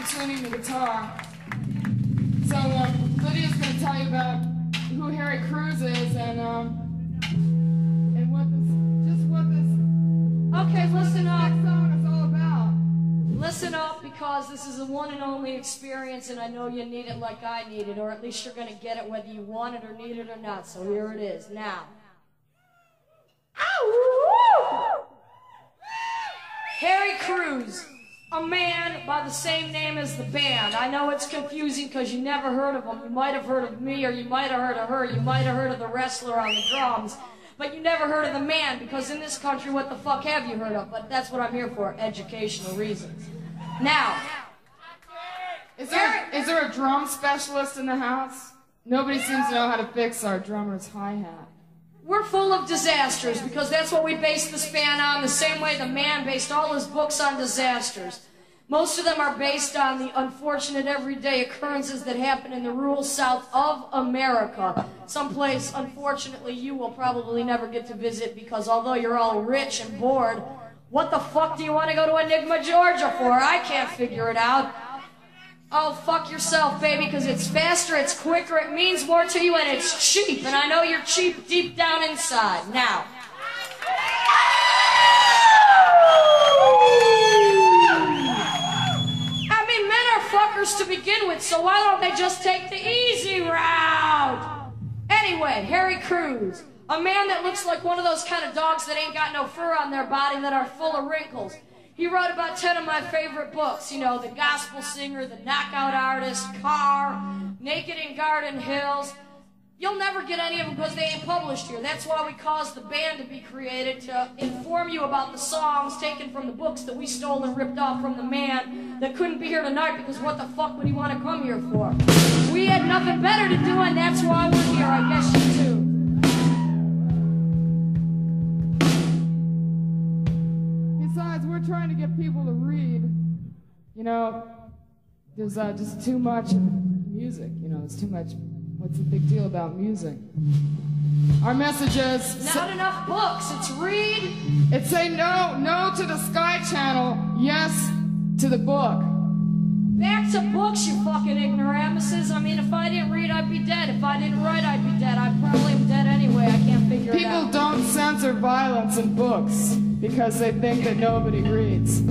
a tuning the guitar. So um, Lydia's going to tell you about who Harry Crews is and um, and what this, just what this, Okay, listen up. song is all about. Listen up because this is a one and only experience, and I know you need it like I need it, or at least you're going to get it whether you want it or need it or not. So here it is. Now. Harry Crews, a man by the same name as the band. I know it's confusing because you never heard of him. You might have heard of me, or you might have heard of her. You might have heard of the wrestler on the drums. But you never heard of the man because in this country, what the fuck have you heard of? But that's what I'm here for, educational reasons. Now, Is there, is there a drum specialist in the house? Nobody seems to know how to fix our drummer's hi-hat. We're full of disasters because that's what we base this band on, the same way the man based all his books on disasters. Most of them are based on the unfortunate everyday occurrences that happen in the rural south of America. Someplace, unfortunately, you will probably never get to visit because although you're all rich and bored, what the fuck do you want to go to Enigma, Georgia for? I can't figure it out. Oh, fuck yourself, baby, because it's faster, it's quicker, it means more to you, and it's cheap. And I know you're cheap deep down inside. Now. I mean, men are fuckers to begin with, so why don't they just take the easy route? Anyway, Harry Crews, a man that looks like one of those kind of dogs that ain't got no fur on their body that are full of wrinkles. He wrote about 10 of my favorite books, you know, The Gospel Singer, The Knockout Artist, Car, Naked in Garden Hills. You'll never get any of them because they ain't published here. That's why we caused the band to be created to inform you about the songs taken from the books that we stole and ripped off from the man that couldn't be here tonight because what the fuck would he want to come here for? We had nothing better to do and that's why we're here. I guess you too. We're trying to get people to read. You know, there's uh, just too much music. You know, it's too much. What's the big deal about music? Our message is Not enough books. It's read. it's say no, no to the Sky Channel, yes to the book. Back to books, you fucking ignoramuses. I mean, if I didn't read, I'd be dead. If I didn't write, I'd be dead. I probably am dead anyway. I can't figure it out. People don't censor violence in books because they think that nobody reads.